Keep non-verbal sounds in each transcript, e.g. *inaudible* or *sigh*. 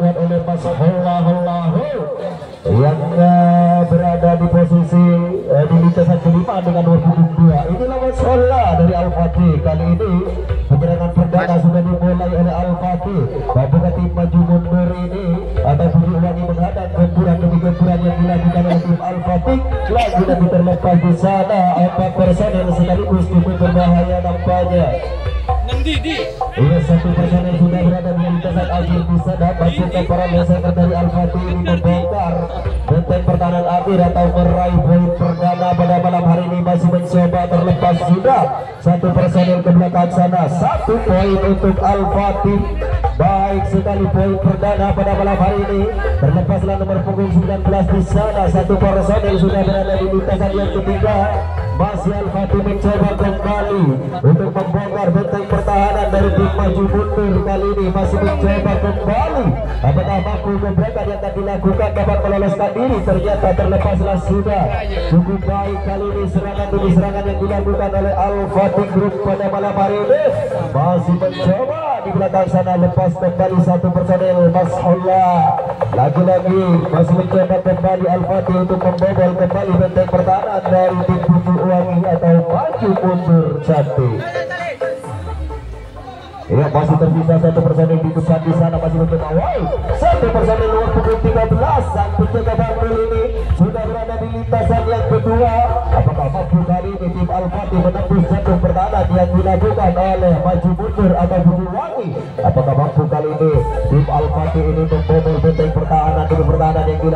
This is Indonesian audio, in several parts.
diperkuat oleh Mas Hola Holahu yang uh, berada di posisi uh, di lintasan kelima dengan nomor punggung dua. Inilah Mas Hola dari Al Fatih kali ini penyerangan perdana sudah dimulai oleh Al Fatih. Apakah tim maju mundur ini atau tujuh wangi menghadap gempuran demi gempuran yang dilakukan oleh tim Al Fatih lagi dan terlepas di sana empat personel sekaligus cukup berbahaya nampaknya. Iya satu personel sudah berada di lintasan akhir bisa dapat kita para lesehan dari Al-Fatih ini membongkar. Benteng pertahanan akhir atau meraih poin perdana pada malam hari ini masih mencoba terlepas sudah. Satu personel ke belakang sana. Satu poin untuk Al-Fatih baik sekali poin perdana pada malam hari ini. Terlepaslah nomor punggung 19 di sana. Satu personel sudah berada di lintasan yang ketiga masih Al-Fatih mencoba kembali untuk membongkar benteng pertahanan dari tim maju mundur kali ini. Masih mencoba kembali. Apakah mampu gebrakan yang akan dilakukan dapat meloloskan diri. Ternyata terlepaslah sudah. Cukup baik kali ini serangan demi serangan yang dilakukan oleh Al-Fatih Group pada malam hari ini. Masih mencoba. Di belakang sana lepas kembali satu personel Mas Allah lagi-lagi masih mencoba kembali Al-Fatih untuk membobol kembali benteng pertahanan dari tim tujuh uangi atau maju mundur cantik Ya masih tersisa satu personil di depan di sana masih mencoba wow satu personil nomor pukul 13 sang penjaga bangkul ini sudah berada di lintasan yang kedua. Apakah mampu kali ini tim Al-Fatih menembus satu pertahanan yang dilakukan oleh maju mundur atau wangi? Apakah mampu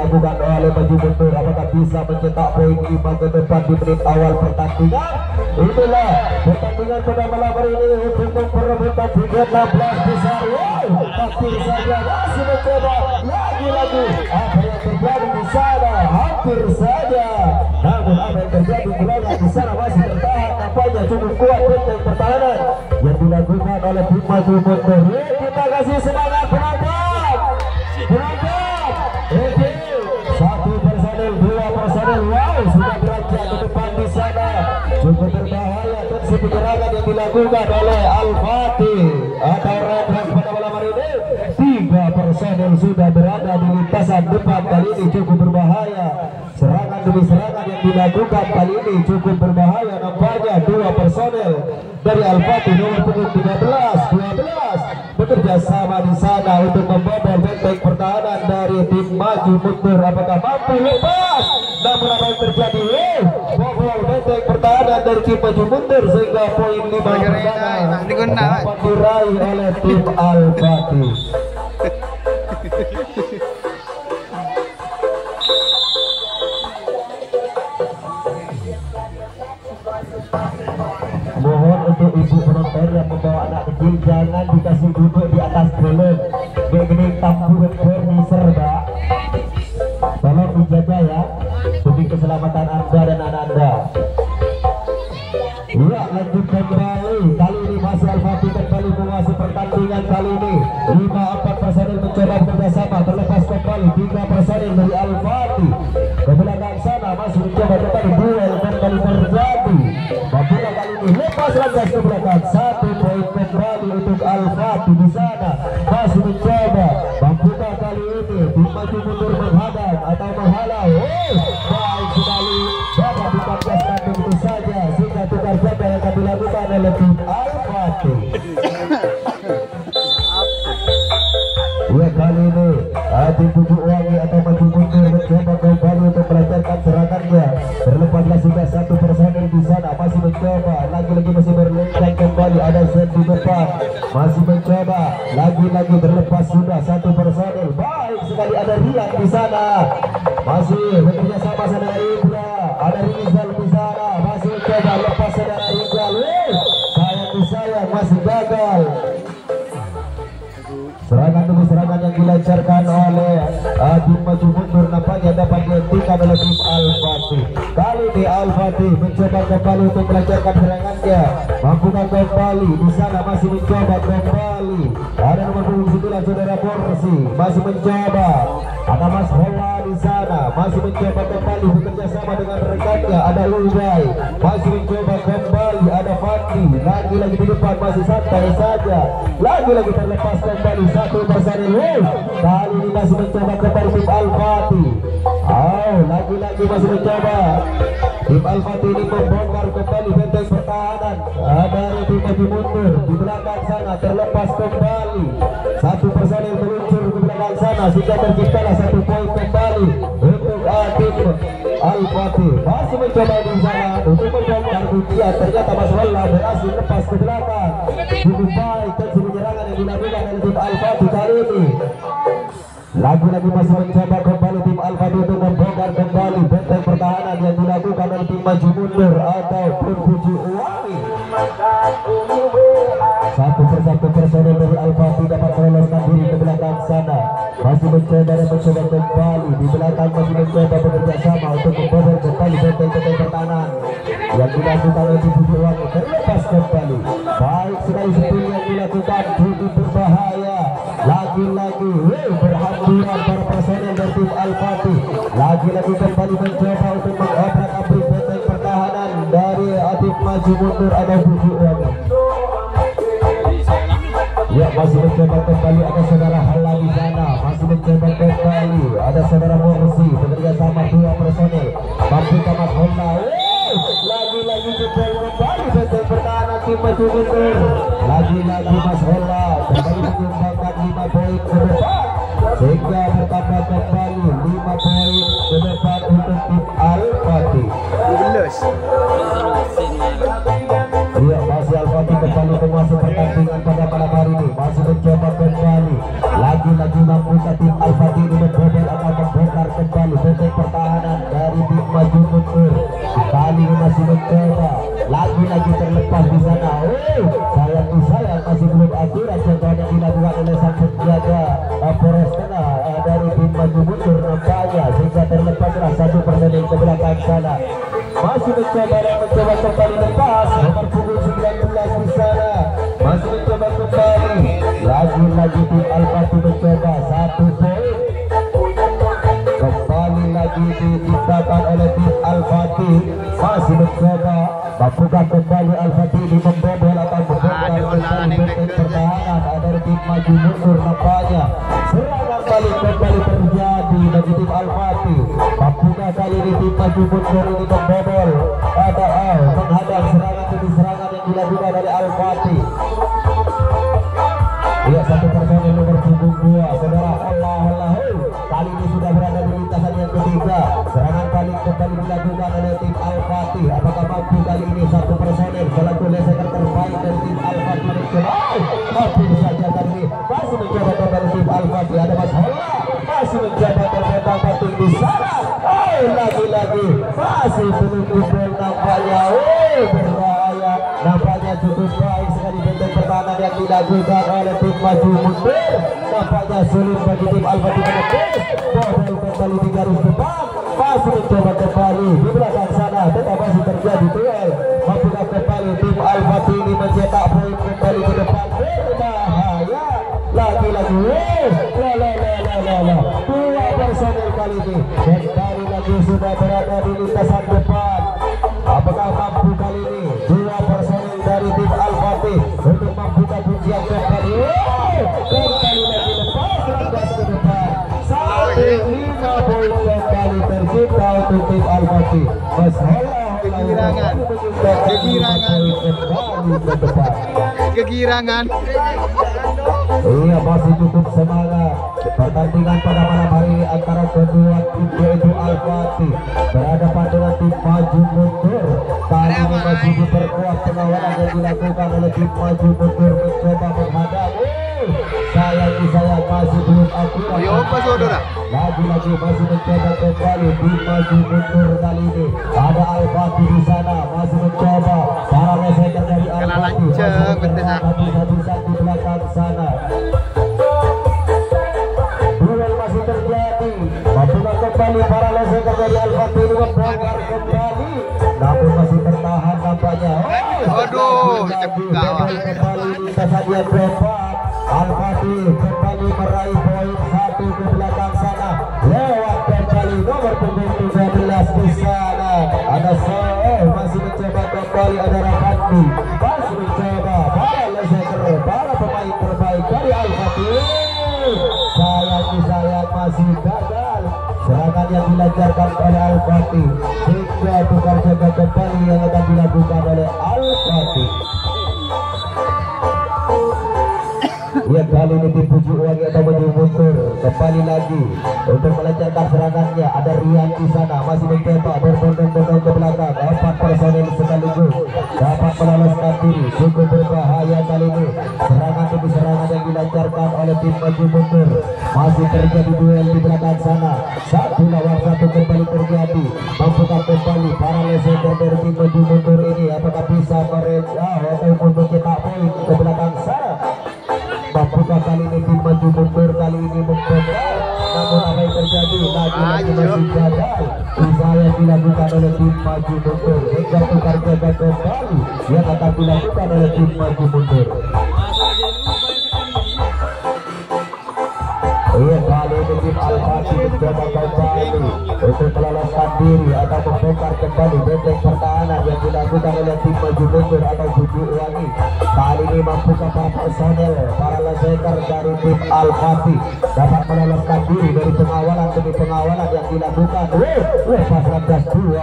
dilakukan oleh maju mundur. Apakah bisa mencetak poin lima ke depan di menit awal pertandingan? Inilah pertandingan pada malam hari ini untuk memperebutkan 16 besar. Wow takdir saja masih mencoba lagi-lagi. Apa yang terjadi di sana? Hampir saja. Namun apa yang terjadi? Bola di sana masih bertahan. Nampaknya cukup kuat benteng pertahanan yang dilakukan oleh tim maju mundur. Kita kasih semangat penonton dilakukan oleh Al-Fatih. Atau Red Rose pada malam hari ini tiga personel sudah berada di lintasan depan kali ini cukup berbahaya. Serangan demi serangan yang dilakukan kali ini cukup berbahaya. Nampaknya dua personel dari Al-Fatih nomor punggung 13 12 bekerja sama di sana untuk membobol benteng pertahanan dari tim maju mundur. Apakah mampu? Lepas namun apa yang terjadi eh, bobol benteng pertahanan dari tim maju mundur sehingga poin lima pertama dapat diraih oleh tim Al-Fatih. Mohon untuk ibu penonton yang membawa anak kecil jangan dikasih duduk Ya kali ini Adi tujuh wangi atau maju mundur mencoba kembali untuk melancarkan serangannya Terlepaslah sudah satu personil di sana masih mencoba. Lagi-lagi masih berlengkang kembali ada set di depan. Masih mencoba lagi-lagi terlepas sudah satu personil. Baik sekali ada Rian di sana. Masih bekerja sama saudara Indra mencoba kembali untuk melancarkan serangannya. Mampukah kembali di sana masih mencoba kembali. Ada nomor punggung sebelah saudara Borsi masih mencoba. Ada Mas Hola di sana masih mencoba kembali bekerja sama dengan rekannya. Ada Ulwai masih mencoba kembali. Ada Fandi lagi-lagi di depan masih santai saja. Lagi-lagi terlepas kembali satu personil Kali masih mencoba kembali tim Al-Fatih Oh lagi-lagi masih mencoba. Tim Al-Fatih ini membongkar kembali benteng pertahanan. Ada tim maju mundur di belakang sana terlepas kembali. Satu personil meluncur ke belakang sana sehingga terciptalah satu poin kembali untuk tim Al-Fatih. Masih mencoba di sana untuk membongkar kuncian ternyata Mas Walla berhasil lepas ke belakang. Cukup baik tensi penyerangan yang dilakukan oleh tim Al-Fatih kali ini. Lagi-lagi masih mencoba kembali Al-Fatih untuk membongkar kembali benteng pertahanan yang dilakukan oleh tim Maju Mundur atau Perpuji Uwangi. Satu persatu personel dari Al-Fatih dapat meloloskan diri ke belakang sana. Masih mencoba dan mencoba kembali. Di belakang masih mencoba bekerja sama untuk membobol kembali benteng-benteng pertahanan. Yang dilakukan oleh Perpuji Uwangi terlepas kembali. Baik sekali seperti yang dilakukan cukup berbahaya lagi-lagi berhamburan para personel dari tim Al-Fatih lagi-lagi kembali mencoba untuk mengobrak-abrik benteng pertahanan dari Atif Maju Mundur? Ada Buju Uwangi Ya masih mencoba kembali. Ada saudara Hala di sana masih mencoba kembali. Ada saudara Morsi. Bekerja sama dua personel mampu tamat Honda. Lagi-lagi kembali benteng pertahanan tim maju mundur. Lagi-lagi Mas Honda. Kembali menyumbangkan 5 poin ke depan. Sehingga Iya, masih Al-Fatih kembali menguasai pertandingan pada malam hari ini. Masih mencoba kembali. Lagi-lagi mampu tim Al-Fatih ini membobol akan membongkar kembali benteng pertahanan dari tim maju mundur. Ini masih mencoba. Lagi-lagi terlepas di sana. Oh, sayang di sayang masih belum akurat sentuhan yang dilakukan oleh sang penjaga Polres Tengah uh, dari tim maju mundur nampaknya sehingga terlepaslah satu personil ke belakang sana masih mencoba dan mencoba kembali lepas. Nomor punggung 19 di sana. Masih mencoba kembali. Lagi-lagi tim Al-Fatih mencoba. Satu poin. Kembali lagi diciptakan oleh tim Al-Fatih. Masih mencoba. Membuka kembali Al-Fatih ini maju mundur membobol ada Al menghadang serangan demi serangan yang dilakukan dari Al-Fatih Iya satu personil nomor punggung dua saudara. Allah Allah kali ini sudah berada di lintasan yang ketiga. Serangan balik kembali dilakukan oleh tim Al-Fatih apakah mampu kali ini satu personil selaku lesekan terbaik dari tim Al-Fatih mencoba mampu saja kali ini masih mencoba kembali tim Al-Fatih ada Mas lagi-lagi masih belum gol nampaknya. Oh berbahaya. Nampaknya cukup baik sekali benteng pertahanan yang dilakukan oleh tim maju mundur. Nampaknya sulit bagi tim Al-Fatih menepis bobol kembali di garis depan. Masih mencoba kembali. Di belakang sana tetap masih terjadi duel. Mampukah kembali tim Al-Fatih ini mencetak poin kembali ke depan? Berbahaya. Lagi-lagi. La la la la la la. Dua personil kali ini lagi sudah berada di lintasan depan. Apakah mampu kali ini? Dua personil dari tim Al-Fatih untuk membuka pujian kembali kembali lagi lepas landas ke depan. Satu lima poin kembali tercipta untuk tim Al-Fatih. Mas Kegirangan. Kegirangan. kegirangan. Iya masih cukup Pertandingan pada malam hari antara kedua tim yaitu Al-Fatih. Berhadapan dengan tim Maju Mundur. Ini masih diperkuat pengawalan yang dilakukan oleh tim Maju Mundur Mencoba menghadapi. Sayang sayang masih belum akurat saudara? Lagi-lagi masih mencoba kembali tim Maju Mundur kali ini. Ada Al-Fatih di sana masih mencoba. Para lesekan dari Al-Fatih. lanceng, masih habis-habisan saja depan Al-Fatih kembali meraih poin satu ke belakang sana. Lewat kembali nomor punggung 13 di sana. Ada Soe masih mencoba kembali ada Rafandi Masih mencoba. Para leseker para pemain terbaik dari Al-Fatih. Sayang sayang masih gagal. Serangan yang dilancarkan oleh Al-Fatih. Hingga tukar jaga kembali yang akan dilakukan oleh Al-Fatih Ya kali ini dipujuk lagi atau mundur Kembali lagi Untuk melancarkan serangannya. Ada Rian di sana Masih mencoba berbondong-bondong ke belakang. Empat personil sekaligus Dapat meloloskan diri. Cukup berbahaya kali ini. Serangan demi serangan yang dilancarkan oleh tim maju mundur Masih terjadi duel di belakang sana. Satu lawan satu kembali terjadi. Membuka kembali para leseker dari tim maju mundur ini. Apakah bisa mereka maju mundur Hingga tukar kembali Yang akan dilakukan oleh tim maju mundur Iya kali tim Al-Fatih atau tim maju atau. Kali ini dari dapat meloloskan diri dari pengawalan demi pengawalan yang dilakukan. Lepas lantas dua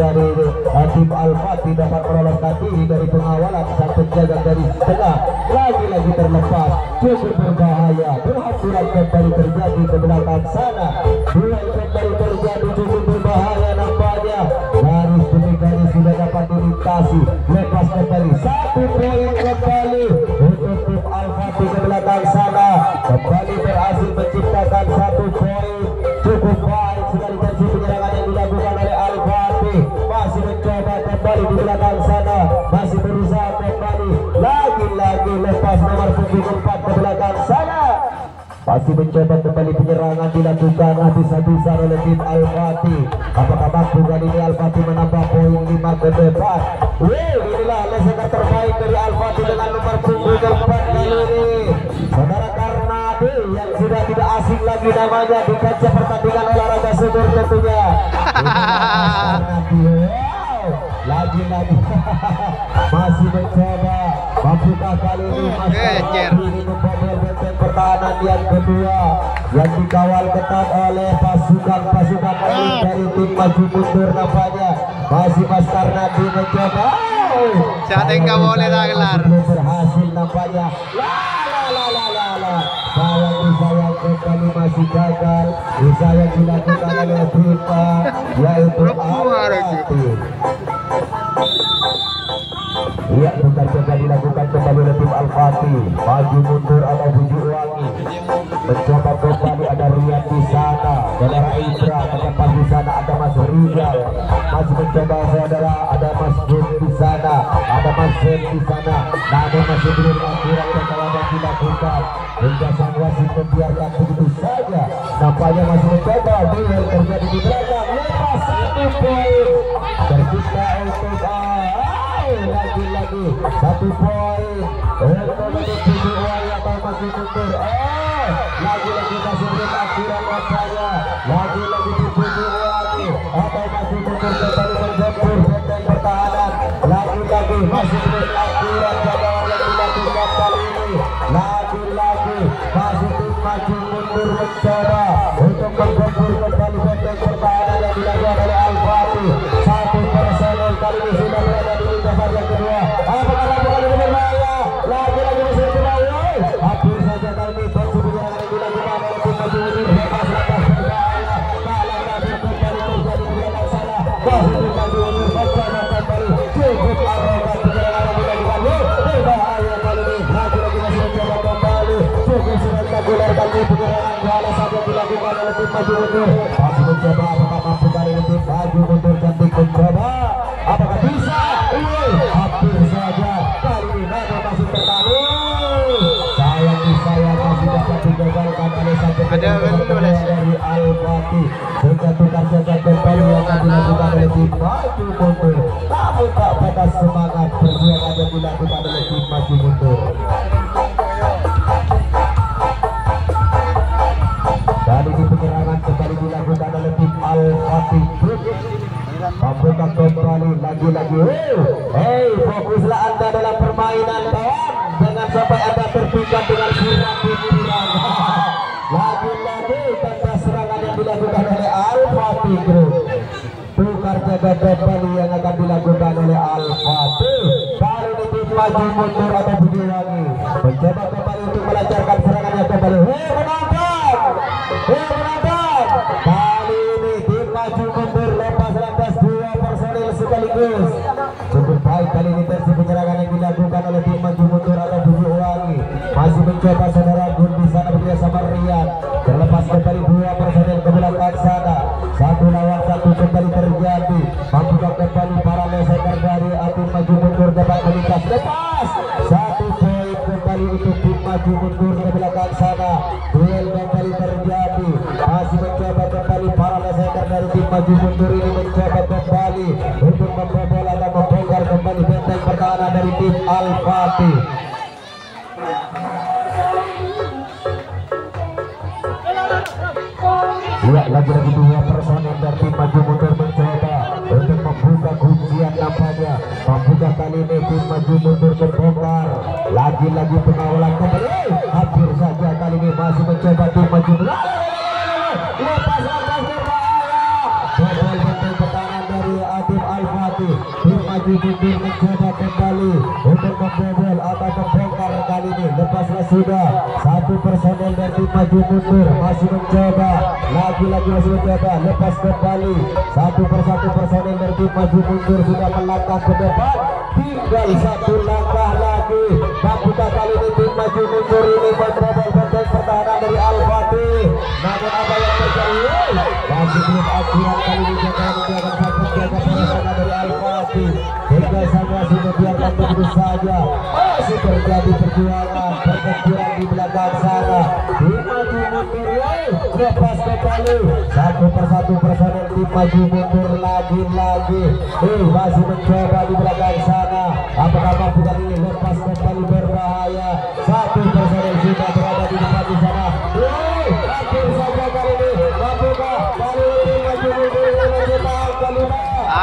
dari uh, tim Al-Fatih dapat meloloskan diri dari pengawalan sang penjaga dari tengah. Lagi-lagi terlepas, cukup berbahaya. Berhamburan kembali terjadi ke belakang sana. Dua kembali terjadi cukup berbahaya nampaknya. Garis demi garis sudah dapat dilintasi. Lepas kembali satu poin kembali untuk tim Al-Fatih ke belakang sana. Kembali berhasil menciptakan satu poin. Cukup baik sekali tensi penyerangan yang dilakukan oleh Al-Fatih. Masih mencoba kembali di belakang sana. Masih berusaha kembali. Lagi-lagi lepas nomor punggung empat ke belakang. Masih mencoba kembali penyerangan dilakukan habis-habisan oleh tim Al-Fatih. Apakah mampu kali ini Al-Fatih menambah poin 5 ke depan? Wih, inilah lesekan terbaik dari Al-Fatih dengan nomor punggung keempat kali ini. Saudara Karnadi yang sudah tidak asing lagi namanya di kaca pertandingan olahraga sumur tentunya. Lagi-lagi *laughs* masih mencoba mampukah kali ini Mas. Karnadi ini pertahanan yang kedua yang dikawal ketat oleh pasukan-pasukan elit dari tim maju mundur nampaknya. Masih Mas Karnadi mencoba. Yang nggak boleh Sayang, gelar? berhasil nampaknya. La la la la la la. Sayang disayang kembali masih gagal. Usaha yang dilakukan oleh Brita yaitu Keluar Iya, bukan saja dilakukan kembali oleh tim Al-Fatih. Maju mundur atau bujuk wangi Mencoba kembali ada Rian di sana. Saudara Indra Mendepan di sana ada Mas Rizal Masih mencoba saudara ada Mas Jun di sana Ada Mas Zen di sana. Namun masih belum akurat perkara yang dilakukan. Hingga sang wasit membiarkan begitu saja. Nampaknya masih mencoba Duel terjadi di belakang Lepas satu poin. Tercipta untuk ah, lagi-lagi satu poin. Untuk menuju uang atau masih mundur eh maju mundur masih mencoba apakah mampu kali ini maju mundur cantik mencoba apakah bisa ini hampir saja kali ini namun masih tertarik sayang disayang masih dapat digagalkan oleh satu dari Al-Fatih tukar jaga kembali yang akan dilakukan oleh tim maju mundur namun tak patah semangat perjuangan yang dilakukan oleh tim maju mundur Group Membuka kembali lagi-lagi hey, fokuslah anda dalam permainan kawan. Jangan sampai anda terpikat dengan siram pikiran. *laughs* Lagi-lagi lagi tanda serangan yang dilakukan oleh Alfa Tigre. Tukar jaga kembali yang akan dilakukan oleh Alfa kali ini tim maju mundur atau budi lagi. Mencoba kembali untuk melancarkan serangannya kembali. Hei penonton hei terlepas kembali dua personil ke belakang sana satu lawan satu kembali terjadi. Mampukah kembali para leseker dari tim maju mundur dapat melintas. Lepas! Satu poin kembali untuk tim maju mundur ke belakang sana duel kembali terjadi. Masih mencoba kembali para leseker dari tim maju mundur ini mencoba kembali. Untuk membobol atau membongkar kembali benteng pertahanan dari tim Al-Fatih Lihat lagi-lagi dua personil dari tim maju mundur mencoba untuk membuka kuncian nampaknya. Membuka kali ini tim maju mundur terbongkar. Lagi-lagi pengawalan kembali. Hampir saja kali ini masih mencoba tim maju. Mundur lepas lantas berbahaya bobol benteng pertahanan dari Adib Al-Fatih. Tim maju mundur mencoba kembali untuk membobol kali ini. Lepaslah sudah. Satu personel dari maju mundur. Masih mencoba. Lagi-lagi masih mencoba. Lepas kembali. Satu persatu personel dari maju mundur. Sudah melangkah ke depan. Tinggal satu langkah lagi. Mampukah kali ini tim maju mundur. Ini membobol benteng pertahanan dari Al-Fatih. Namun apa yang terjadi? Masih belum akurat kali ini. Jaga menjaga pertahanan dari Al-Fatih hingga sama sudah biarkan begitu saja masih terjadi perjuangan pertempuran di belakang sana tim maju mundur lepas kembali satu persatu personel tim maju mundur lagi-lagi eh masih mencoba di belakang sana apakah mampu kali lepas kembali berbahaya satu personel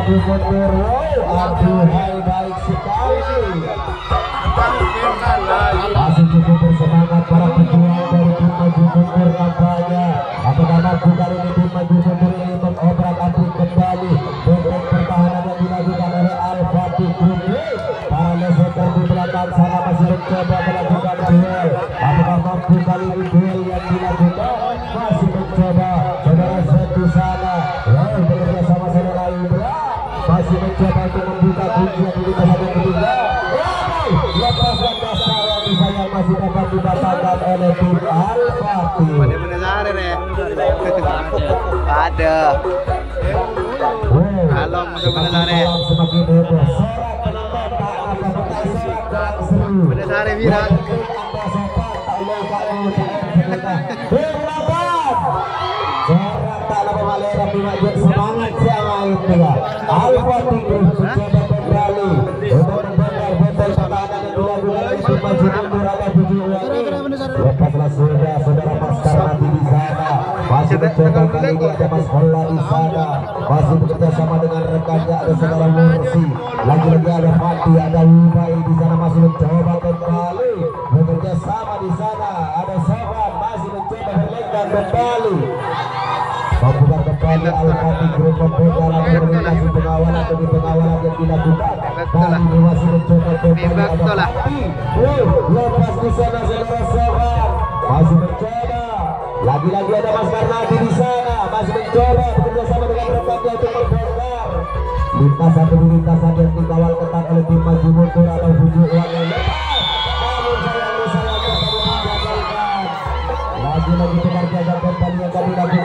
personil dari tim maju mundur. Wow, aduhai baik dilaksanakan oleh tim Al Fatih. Ada. Kalau benar-benar Semakin heboh. Serak penonton tak akan bertahan dalam seru. Benar-benar viral. Mencoba kali ini ada Mas sana. Masih bekerja sama dengan rekannya ada saudara Mursi. Lagi-lagi ada Fati, ada Wibai di sana masih mencoba kembali bekerja sama di sana. Ada Soban masih mencoba berlenggang kembali. Membuka kembali Al-Fatih membongkar atau melintasi pengawalan demi pengawalan yang dilakukan. Kali ini masih mencoba kembali ada. Fati. Lepas di sana saudara Soban masih mencoba. Lagi-lagi ada Mas Karnadi di sana masih mencoba bekerja sama dengan rekannya untuk membongkar. Lintasan demi lintasan yang dikawal ketat oleh tim maju mundur atau bujuk uang yang. Namun sayang sayang digagalkan. Lagi-lagi tukar jaga kembali yang akan dilakukan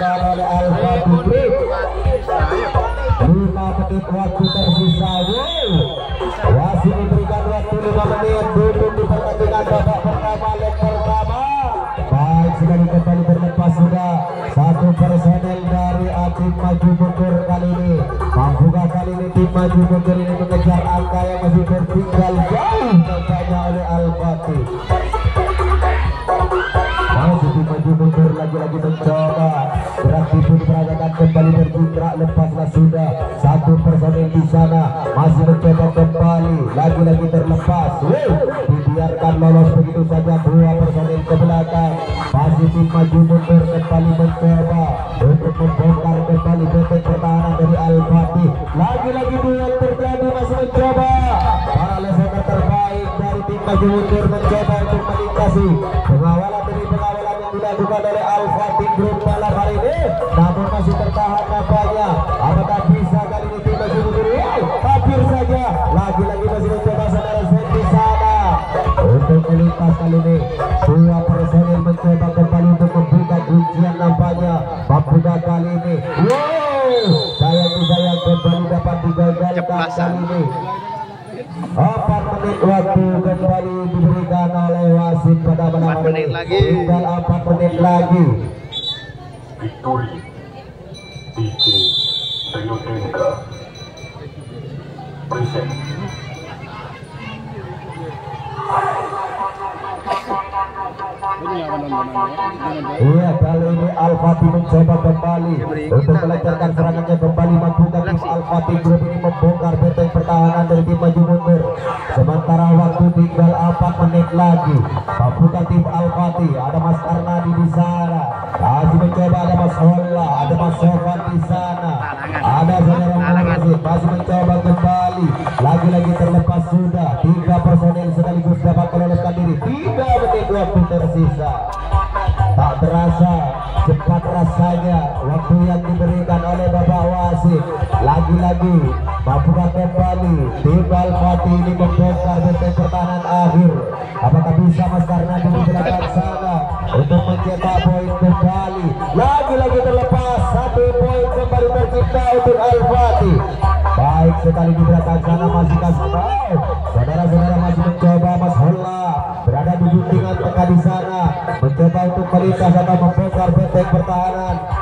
maju mundur ini mengejar angka yang masih tertinggal jauh Nampaknya oleh Al-Fatih. Masih maju mundur lagi-lagi mencoba. Gerak tipu diperagakan kembali bergerak lepaslah sudah. Satu personil di sana masih mencoba kembali lagi-lagi terlepas. Wuh, maju mundur mencoba untuk melintasi. Pengawalan dari pengawalan yang dilakukan oleh Al-Fatih Group malam hari ini. Namun masih tertahan nampaknya. Apakah bisa kali ini tim maju mundur? Hampir saja. Lagi-lagi masih mencoba saudara Zen di sana. Untuk melintas kali ini dua personil mencoba kembali untuk membuka kuncian nampaknya. Membuka kali ini wow sayang sayang kembali dapat digagalkan kali ini Empat menit waktu kembali diberikan oleh wasit pada menit lagi. Tinggal empat menit lagi. Iya kali ini Al-Fatih mencoba kembali untuk melancarkan serangannya kembali. Mampukan tim Al-Fatih Group ini membongkar benteng pertahanan dari tim maju mundur. Sementara waktu tinggal 4 menit lagi. Mampukan tim Al-Fatih? Ada Mas Arnadi di sana. Masih mencoba ada Mas Holla ada Mas Sofan di sana. Ada saudara masih mencoba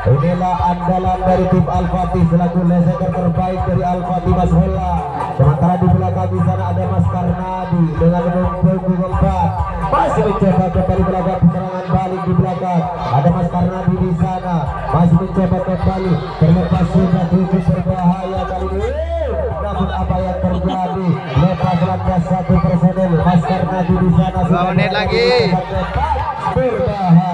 inilah andalan dari tim Al-Fatih selaku leseker terbaik dari Al-Fatih Mas Holla sementara di belakang di sana ada Mas Karnadi dengan punggung empat masih mencoba kembali melakukan serangan balik di belakang. Ada Mas Karnadi di sana. Masih mencoba kembali terlepas sudah tujuh berbahaya kali ini. Namun apa yang terjadi? Lepas lantas satu personel. Mas Karnadi di sana Dua menit lagi. berbahaya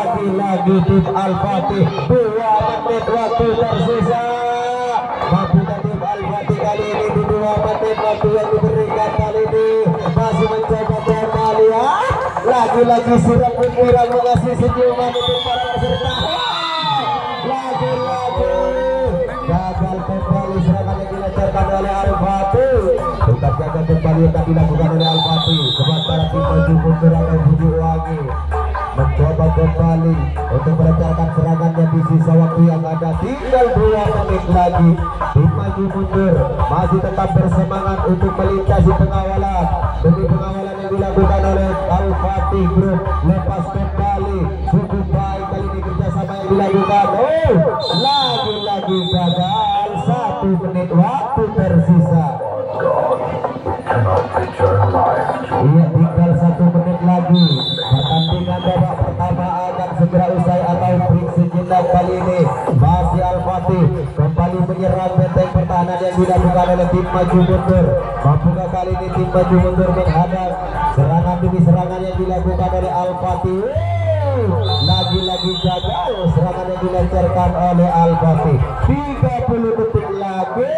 lagi-lagi tim Al-Fatih. Dua menit waktu tersisa. Mampukah tim Al-Fatih kali ini di dua menit waktu yang diberikan kali ini. Masih mencoba kembali ya. Lagi-lagi siram pikiran mengasih senyuman untuk para peserta. Lagi-lagi gagal kembali serangan yang dilancarkan oleh Al-Fatih. Tetap gagal kembali yang dilakukan oleh Al-Fatih. Sementara tim maju mundur akan budi wangi kembali untuk melancarkan serangan yang di sisa waktu yang ada tinggal dua menit lagi. Tim maju mundur masih tetap bersemangat untuk melintasi pengawalan demi pengawalan yang dilakukan oleh Al-Fatih Group lepas kembali. Cukup baik kali ini kerjasama yang dilakukan. Oh lagi-lagi gagal. Satu menit waktu tersisa pertahanan yang dilakukan oleh tim maju mundur. Mampukah kali ini tim maju mundur menghadap? Serangan demi serangan yang dilakukan oleh Al-Fatih. Lagi-lagi gagal serangan yang dilancarkan oleh Al-Fatih. 30 detik lagi.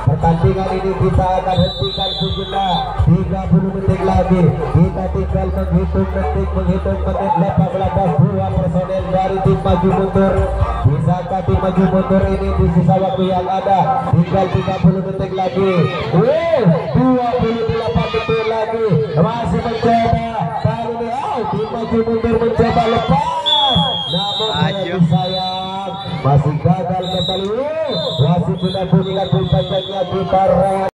Pertandingan ini kita akan hentikan sejenak. 30 detik lagi. Kita tinggal menghitung detik menghitung menit lepas lepas dua personel dari tim maju mundur bisakah tim maju mundur ini di sisa waktu yang ada. Tinggal 30 detik lagi. Wuh, 28 detik lagi. Masih mencoba. Kali ini oh, tim maju mundur mencoba lepas. Namun sayang. Masih gagal kembali. Wasit sudah bunyikan pulpen kita